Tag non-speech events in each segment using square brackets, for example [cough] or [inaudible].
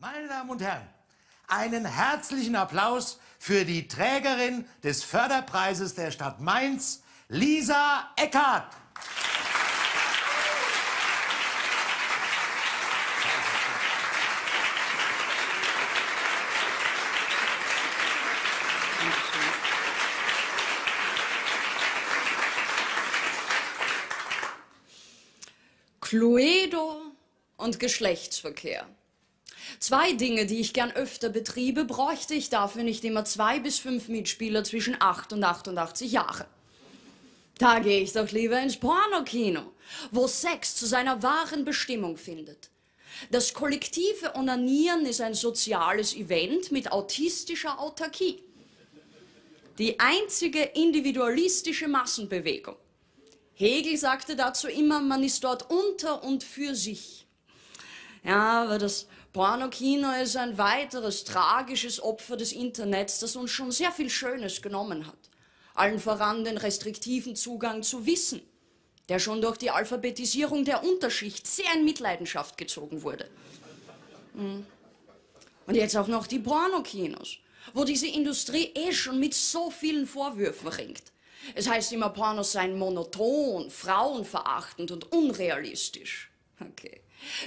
Meine Damen und Herren, einen herzlichen Applaus für die Trägerin des Förderpreises der Stadt Mainz, Lisa Eckhardt. Cluedo und Geschlechtsverkehr. Zwei Dinge, die ich gern öfter betriebe, bräuchte ich dafür nicht immer zwei bis fünf Mitspieler zwischen 8 und 88 Jahren. Da gehe ich doch lieber ins Pornokino, wo Sex zu seiner wahren Bestimmung findet. Das kollektive Onanieren ist ein soziales Event mit autistischer Autarkie. Die einzige individualistische Massenbewegung. Hegel sagte dazu immer, man ist dort unter und für sich. Ja, aber das Pornokino ist ein weiteres tragisches Opfer des Internets, das uns schon sehr viel Schönes genommen hat. Allen voran den restriktiven Zugang zu Wissen, der schon durch die Alphabetisierung der Unterschicht sehr in Mitleidenschaft gezogen wurde. Hm. Und jetzt auch noch die Pornokinos, wo diese Industrie eh schon mit so vielen Vorwürfen ringt. Es heißt immer, Pornos seien monoton, frauenverachtend und unrealistisch. Okay.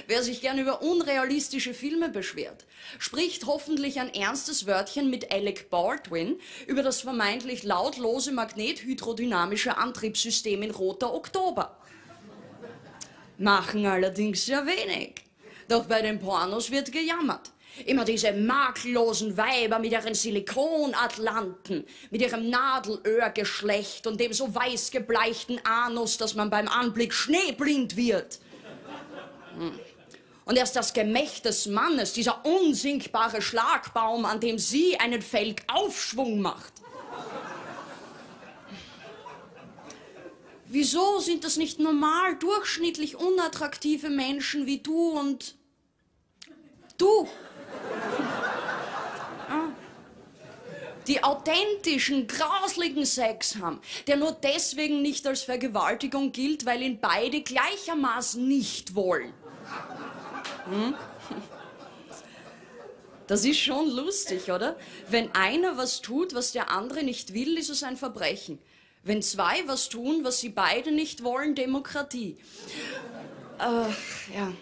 Wer sich gern über unrealistische Filme beschwert, spricht hoffentlich ein ernstes Wörtchen mit Alec Baldwin über das vermeintlich lautlose magnethydrodynamische Antriebssystem in Roter Oktober. Machen allerdings sehr wenig. Doch bei den Pornos wird gejammert. Immer diese makellosen Weiber mit ihren Silikonatlanten, mit ihrem Nadelöhrgeschlecht und dem so weiß gebleichten Anus, dass man beim Anblick schneeblind wird. Und erst das Gemächt des Mannes, dieser unsinkbare Schlagbaum, an dem sie einen Felgaufschwung macht. Wieso sind das nicht normal, durchschnittlich unattraktive Menschen wie du und du? die authentischen, grausligen Sex haben, der nur deswegen nicht als Vergewaltigung gilt, weil ihn beide gleichermaßen nicht wollen. Hm? Das ist schon lustig, oder? Wenn einer was tut, was der andere nicht will, ist es ein Verbrechen. Wenn zwei was tun, was sie beide nicht wollen, Demokratie. Äh, ja.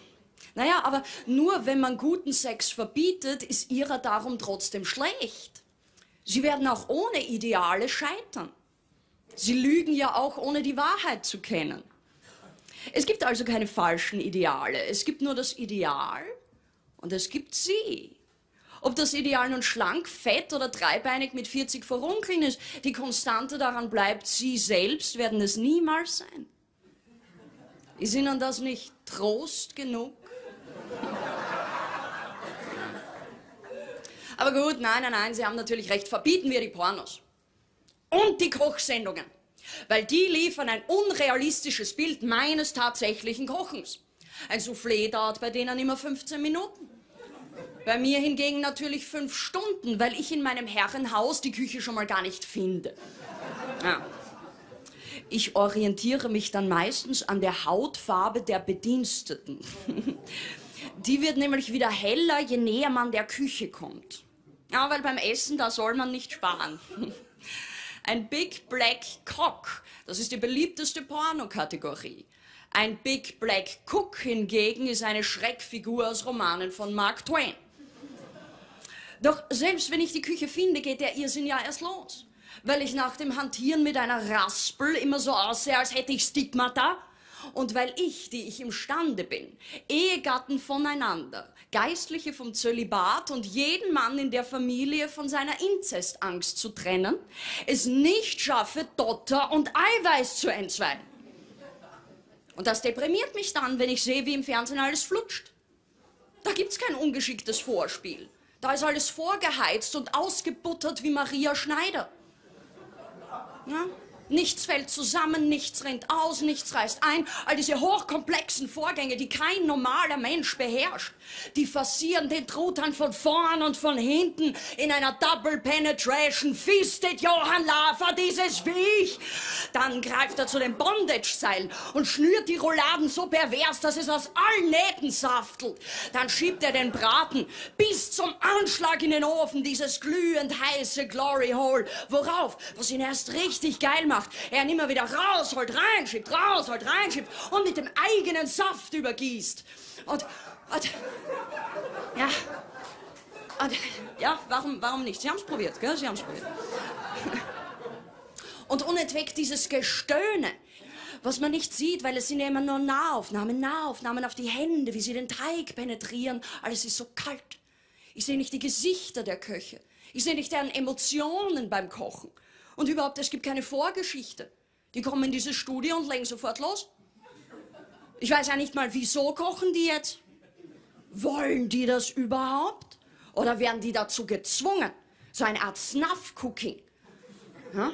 Naja, aber nur wenn man guten Sex verbietet, ist ihrer darum trotzdem schlecht. Sie werden auch ohne Ideale scheitern. Sie lügen ja auch ohne die Wahrheit zu kennen. Es gibt also keine falschen Ideale. Es gibt nur das Ideal und es gibt Sie. Ob das Ideal nun schlank, fett oder dreibeinig mit 40 Verunkeln ist, die Konstante daran bleibt, Sie selbst werden es niemals sein. Ist Ihnen das nicht Trost genug? Aber gut, nein, nein, nein, Sie haben natürlich recht. Verbieten wir die Pornos. Und die Kochsendungen. Weil die liefern ein unrealistisches Bild meines tatsächlichen Kochens. Ein Soufflé dauert bei denen immer 15 Minuten. Bei mir hingegen natürlich fünf Stunden, weil ich in meinem Herrenhaus die Küche schon mal gar nicht finde. Ja. Ich orientiere mich dann meistens an der Hautfarbe der Bediensteten. [laughs] Die wird nämlich wieder heller, je näher man der Küche kommt. Ja, weil beim Essen, da soll man nicht sparen. Ein Big Black Cock, das ist die beliebteste Pornokategorie. Ein Big Black Cook hingegen ist eine Schreckfigur aus Romanen von Mark Twain. Doch selbst wenn ich die Küche finde, geht der Irrsinn ja erst los. Weil ich nach dem Hantieren mit einer Raspel immer so aussehe, als hätte ich Stigmata und weil ich, die ich imstande bin, Ehegatten voneinander, Geistliche vom Zölibat und jeden Mann in der Familie von seiner Inzestangst zu trennen, es nicht schaffe, Dotter und Eiweiß zu entzweien. Und das deprimiert mich dann, wenn ich sehe, wie im Fernsehen alles flutscht. Da gibt's kein ungeschicktes Vorspiel. Da ist alles vorgeheizt und ausgebuttert wie Maria Schneider. Ja? Nichts fällt zusammen, nichts rennt aus, nichts reißt ein. All diese hochkomplexen Vorgänge, die kein normaler Mensch beherrscht, die forcieren den Truthahn von vorn und von hinten in einer Double Penetration. Fistet Johann Lafer dieses Viech. Dann greift er zu den Bondage-Seilen und schnürt die Rouladen so pervers, dass es aus allen Nähten saftelt. Dann schiebt er den Braten bis zum Anschlag in den Ofen, dieses glühend heiße Glory Hole, worauf, was ihn erst richtig geil macht, macht. Er immer wieder raus, holt rein, schiebt raus, holt rein, schiebt und mit dem eigenen Saft übergießt. Und, und ja, und, ja, warum, warum nicht? Sie haben es probiert, gell? Sie haben es probiert. [laughs] Und unentwegt dieses Gestöhne, was man nicht sieht, weil es sind ja immer nur Nahaufnahmen, Nahaufnahmen auf die Hände, wie sie den Teig penetrieren. Alles ist so kalt. Ich sehe nicht die Gesichter der Köche. Ich sehe nicht deren Emotionen beim Kochen. Und überhaupt, es gibt keine Vorgeschichte. Die kommen in diese Studie und legen sofort los. Ich weiß ja nicht mal, wieso kochen die jetzt? Wollen die das überhaupt? Oder werden die dazu gezwungen? So eine Art Snuff-Cooking. Ja?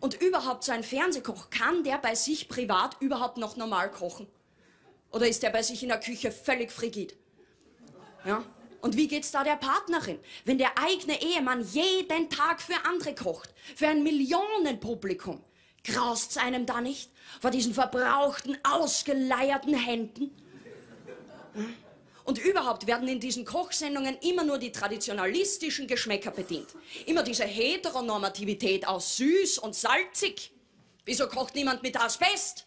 Und überhaupt, so ein Fernsehkoch, kann der bei sich privat überhaupt noch normal kochen? Oder ist der bei sich in der Küche völlig frigid? Ja? Und wie geht's da der Partnerin, wenn der eigene Ehemann jeden Tag für andere kocht, für ein Millionenpublikum? Graust's einem da nicht vor diesen verbrauchten, ausgeleierten Händen? Und überhaupt werden in diesen Kochsendungen immer nur die traditionalistischen Geschmäcker bedient. Immer diese Heteronormativität aus süß und salzig. Wieso kocht niemand mit Asbest?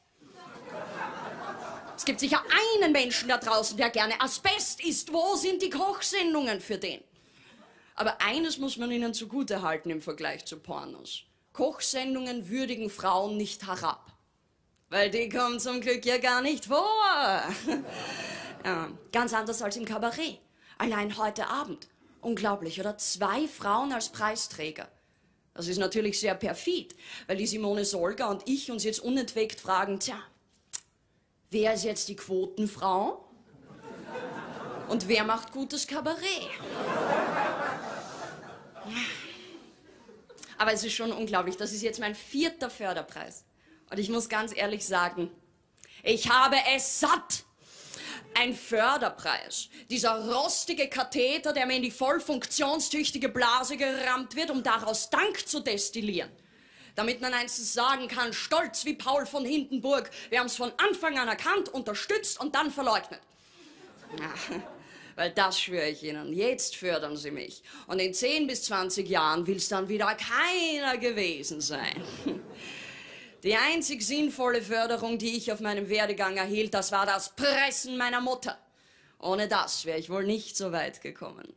Es gibt sicher einen Menschen da draußen, der gerne Asbest isst. Wo sind die Kochsendungen für den? Aber eines muss man ihnen zugutehalten im Vergleich zu Pornos. Kochsendungen würdigen Frauen nicht herab. Weil die kommen zum Glück ja gar nicht vor. [laughs] ja, ganz anders als im Kabarett. Allein heute Abend. Unglaublich, oder? Zwei Frauen als Preisträger. Das ist natürlich sehr perfid, weil die Simone Solga und ich uns jetzt unentwegt fragen, tja, Wer ist jetzt die Quotenfrau? Und wer macht gutes Kabarett? Aber es ist schon unglaublich. Das ist jetzt mein vierter Förderpreis. Und ich muss ganz ehrlich sagen, ich habe es satt. Ein Förderpreis. Dieser rostige Katheter, der mir in die voll funktionstüchtige Blase gerammt wird, um daraus Dank zu destillieren damit man eins sagen kann, stolz wie Paul von Hindenburg, wir haben es von Anfang an erkannt, unterstützt und dann verleugnet. Ja, weil das schwöre ich Ihnen, jetzt fördern Sie mich. Und in 10 bis 20 Jahren will es dann wieder keiner gewesen sein. Die einzig sinnvolle Förderung, die ich auf meinem Werdegang erhielt, das war das Pressen meiner Mutter. Ohne das wäre ich wohl nicht so weit gekommen.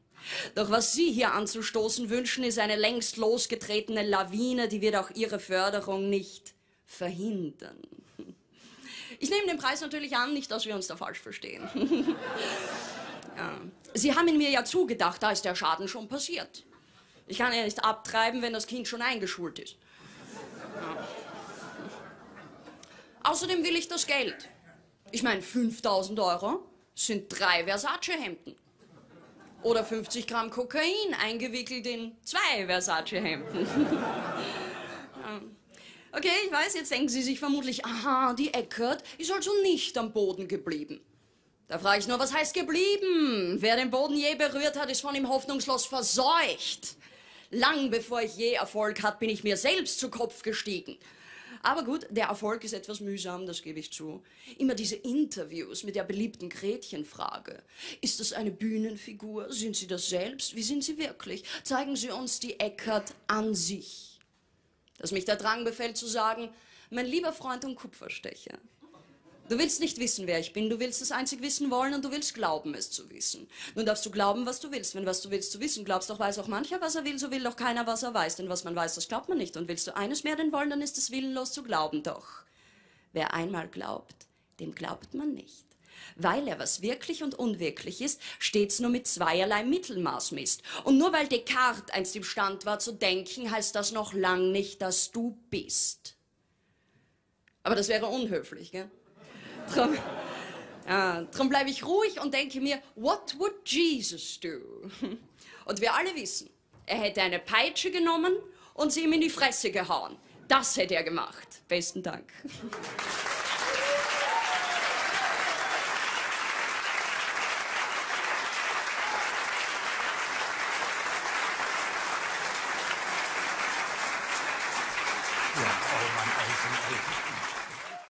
Doch was Sie hier anzustoßen wünschen, ist eine längst losgetretene Lawine, die wird auch Ihre Förderung nicht verhindern. Ich nehme den Preis natürlich an, nicht, dass wir uns da falsch verstehen. [laughs] ja. Sie haben ihn mir ja zugedacht, da ist der Schaden schon passiert. Ich kann ja nicht abtreiben, wenn das Kind schon eingeschult ist. Ja. Außerdem will ich das Geld. Ich meine, 5000 Euro sind drei Versace-Hemden. Oder 50 Gramm Kokain eingewickelt in zwei Versace-Hemden. [laughs] okay, ich weiß, jetzt denken Sie sich vermutlich, aha, die Eckert ist also nicht am Boden geblieben. Da frage ich nur, was heißt geblieben? Wer den Boden je berührt hat, ist von ihm hoffnungslos verseucht. Lang bevor ich je Erfolg hatte, bin ich mir selbst zu Kopf gestiegen. Aber gut, der Erfolg ist etwas mühsam, das gebe ich zu. Immer diese Interviews mit der beliebten Gretchenfrage. Ist das eine Bühnenfigur? Sind Sie das selbst? Wie sind Sie wirklich? Zeigen Sie uns die Eckert an sich. Dass mich der Drang befällt zu sagen, mein lieber Freund und Kupferstecher, Du willst nicht wissen, wer ich bin, du willst es einzig wissen wollen und du willst glauben, es zu wissen. Nun darfst du glauben, was du willst. Wenn was du willst zu wissen glaubst, doch weiß auch mancher, was er will, so will doch keiner, was er weiß. Denn was man weiß, das glaubt man nicht. Und willst du eines mehr denn wollen, dann ist es willenlos zu glauben. Doch wer einmal glaubt, dem glaubt man nicht. Weil er, was wirklich und unwirklich ist, stets nur mit zweierlei Mittelmaß misst. Und nur weil Descartes einst im Stand war zu denken, heißt das noch lang nicht, dass du bist. Aber das wäre unhöflich, gell? Drum, ja, drum bleibe ich ruhig und denke mir, what would Jesus do? Und wir alle wissen, er hätte eine Peitsche genommen und sie ihm in die Fresse gehauen. Das hätte er gemacht. Besten Dank.